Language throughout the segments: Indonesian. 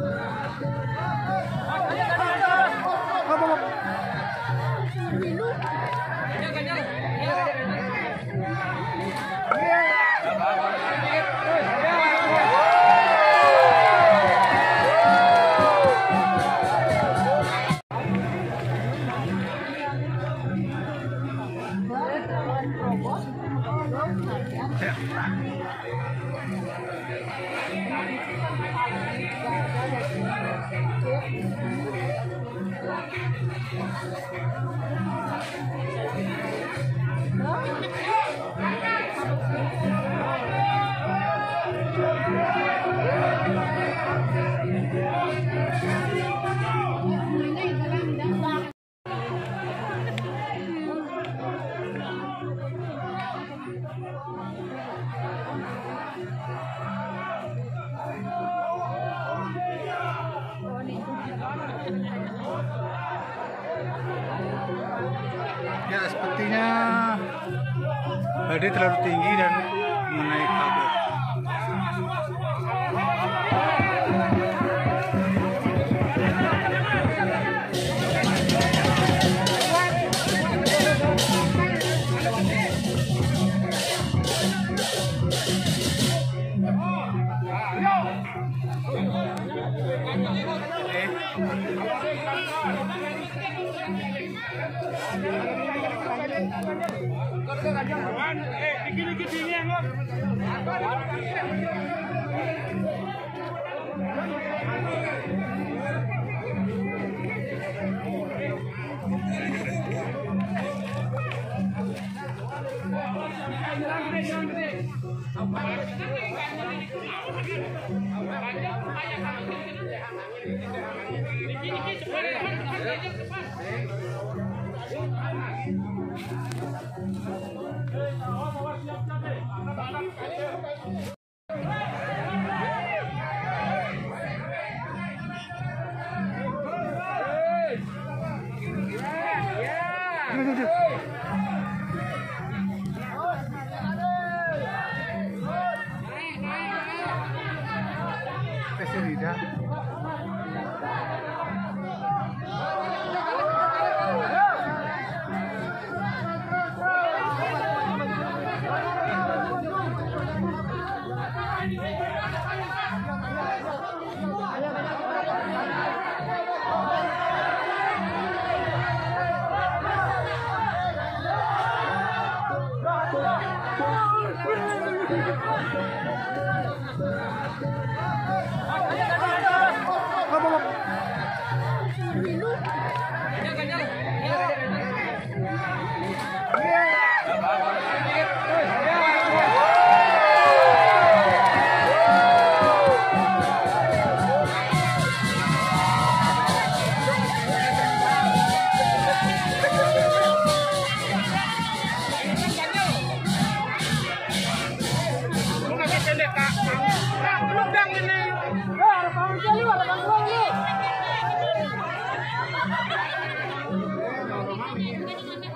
はいはい。Ya ಖಂಡಿತರಾಗ್ಲೂ ಹಿಂಗೀರನ್ನು ಮುನ್ನಾಗಿ ಕಾಪಾಡ tinggi dan menaik kabel. Tesnya tidak.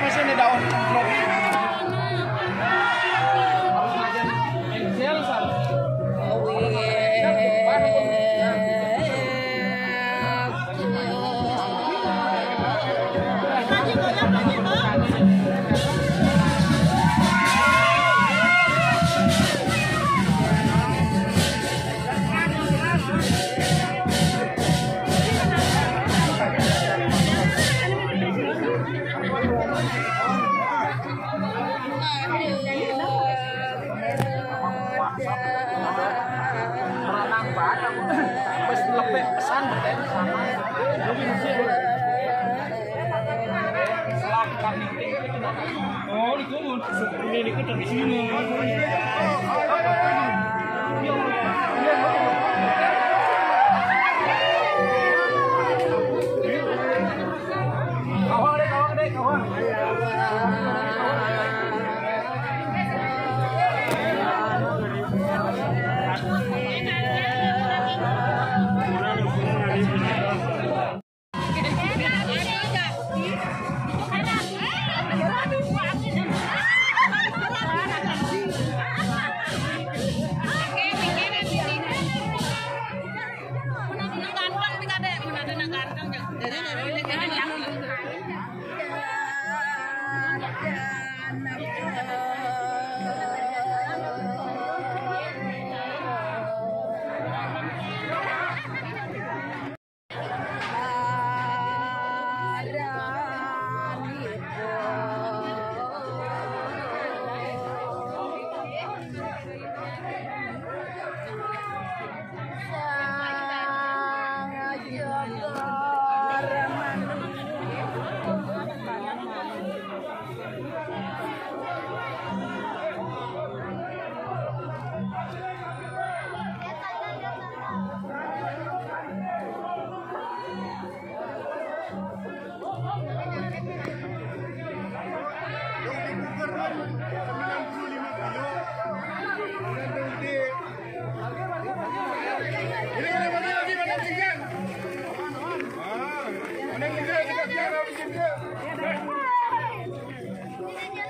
I'm not sure. Oh, di kubur. Ini di kubur di sini.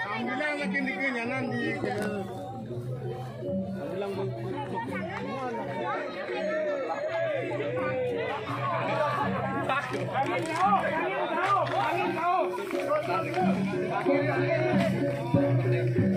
Alhamdulillah makin bilang Angin jauh, angin.